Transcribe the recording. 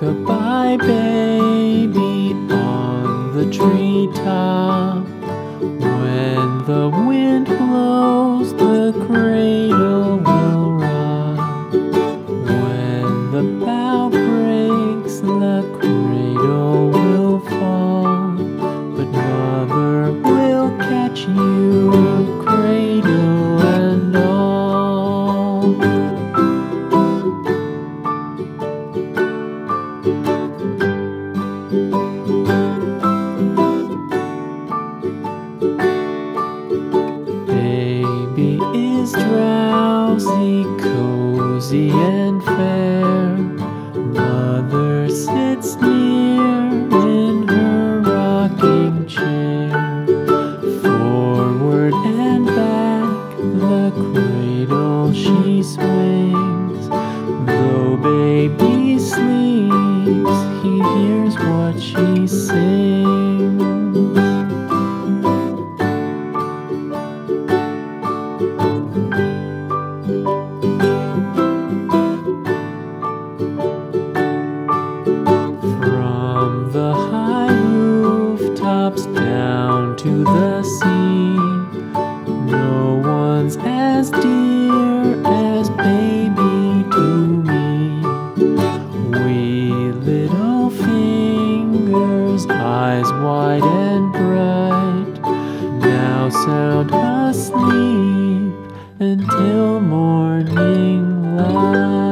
Rock-a-bye baby on the treetop. When the you, cradle and all. Baby is drowsy, cozy and fair. Mother sits cradle she swings. Though baby sleeps, and bright, now sound asleep until morning light.